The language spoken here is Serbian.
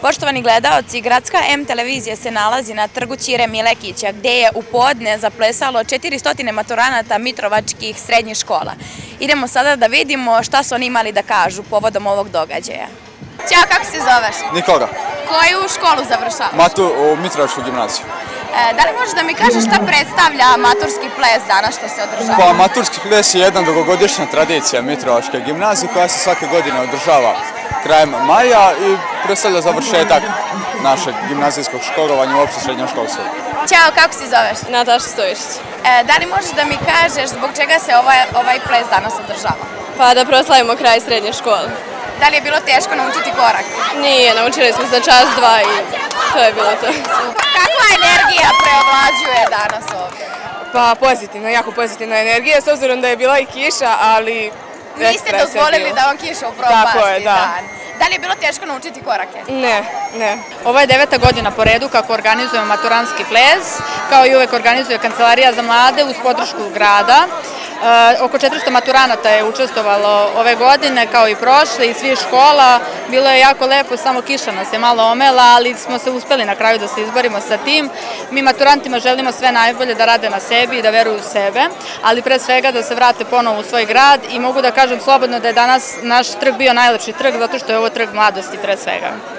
Poštovani gledaoci, Gradska M televizija se nalazi na trgu Ćire Milekića, gde je u podne zaplesalo 400 maturanata mitrovačkih srednjih škola. Idemo sada da vidimo šta su oni imali da kažu povodom ovog događaja. Ćao, kako se zoveš? Nikoga. Koju školu završavaš? Matu u Mitrovačku gimnaziju. E, da li možeš da mi kažeš šta predstavlja maturski ples danas što se održava? Pa maturski ples je jedna dugogodišnja tradicija Mitrovačke gimnazije koja se svake godine održava krajem maja i predstavlja završetak našeg gimnazijskog školovanja u opšte srednjoškolstvu. Ćao, kako se zoveš? Nataša Stojišić. E, da li možeš da mi kažeš zbog čega se ovaj, ovaj ples danas održava? Pa da proslavimo kraj srednje škole. Da li je bilo teško naučiti korak? Nije, naučili smo za čas, dva i to je bilo to. Danas ovde? Pa pozitivna, jako pozitivna energija, s obzirom da je bila i kiša, ali... Niste dozvolili da vam kiša upropasti Tako je, da. dan. Da li je bilo teško naučiti korake? Ne, ne. Ovo je deveta godina po redu kako organizujemo maturanski ples, kao i uvek organizuje Kancelarija za mlade uz podršku grada. E, oko 400 maturanata je učestvovalo ove godine, kao i prošle, i svih škola. Bilo je jako lepo, samo kiša nas je malo omela, ali smo se uspeli na kraju da se izborimo sa tim. Mi maturantima želimo sve najbolje da rade na sebi i da veruju u sebe, ali pre svega da se vrate ponovo u svoj grad i mogu da kažem slobodno da je danas naš trg bio najlepši trg, zato što je ovo trg mladosti pre svega.